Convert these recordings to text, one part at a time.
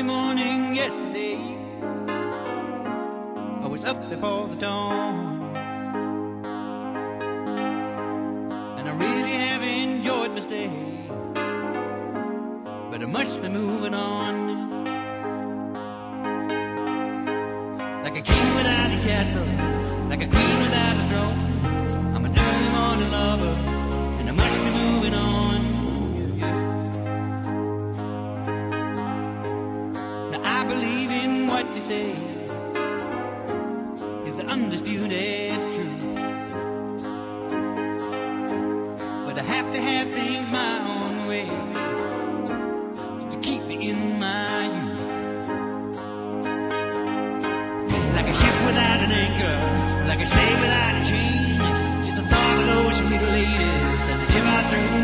early morning yesterday. I was up before the dawn. And I really have enjoyed my stay. But I must be moving on. Like a king without a castle, like a queen without a throne. Undisputed truth. But I have to have things my own way to keep me in my youth. Like a ship without an anchor, like a slave without a chain. Just a thought of those sweet ladies as they shiver through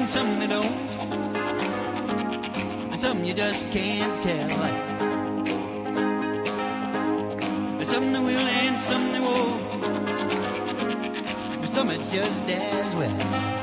and some they don't. And some you just can't tell. And some they will and some they won't. But some it's just as well.